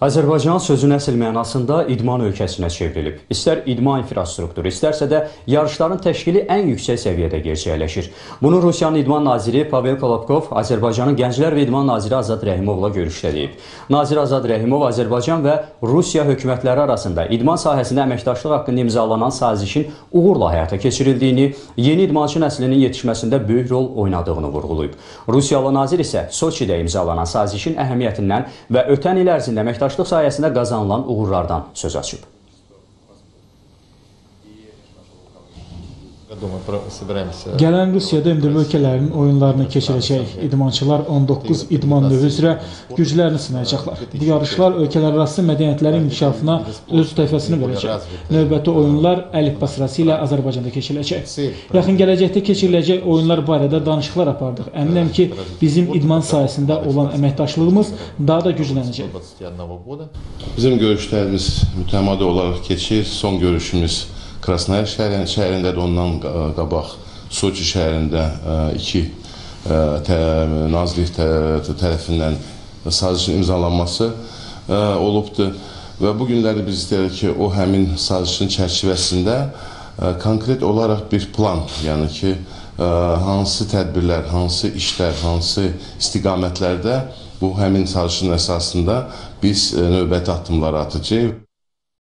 Azərbaycan sözün əsl mənasında idman ölkəsinə çevrilib. İstər idman infrastrukturu, istərsə də yarışların təşkili ən yüksək səviyyədə gerçəkləşir. Bunu Rusiyanın idman naziri Pavel Kolobkov Azərbaycanın Gənclər və İdman naziri Azad Rəhimovla görüşdə deyib. Nazir Azad Rəhimov Azərbaycan və Rusiya hökumətləri arasında idman sahəsində əməkdaşlıq haqqında imzalanan sazişin uğurla həyata keçirildiyini, yeni idmançı nəslinin yetişməsində böyük rol oynadığını vurğulayıb. Rusiyalı nazir isə Soçidə imzalanan sazişin əhəmiyyətindən və ötən il ərzində əməkdaşlıq əməkdaşlıq sayəsində qazanılan uğurlardan söz açıb. Gələn Rusiyada MDB ölkələrinin oyunlarını keçirəcək. İdmançılar 19 idman növü üzrə güclərini sınayacaqlar. Bu yarışlar ölkələrarası mədəniyyətlərin inkişafına öz təhfəsini verəcək. Növbəti oyunlar əlifba sırası ilə Azərbaycanda keçiriləcək. Yaxın gələcəkdə keçiriləcək oyunlar barədə danışıqlar apardıq. Əminəm ki, bizim idman sayəsində olan əməkdaşlığımız daha da güclənəcək. Bizim görüşlərimiz mütəmadi olaraq keçir. Son görüşümüz Krasnoyar şəhərində, şəhərində də ondan qa- qabaq Soçi şəhərində iki tə, nazirlik tə, tərəfindən sazişin imzalanması olubdur və bu günləri biz istəyirik ki, o həmin sazişin çərçivəsində konkret olaraq bir plan, yəni ki, hansı tədbirlər, hansı işlər, hansı istiqamətlərdə bu həmin sazişin əsasında biz növbəti addımları atacağıq.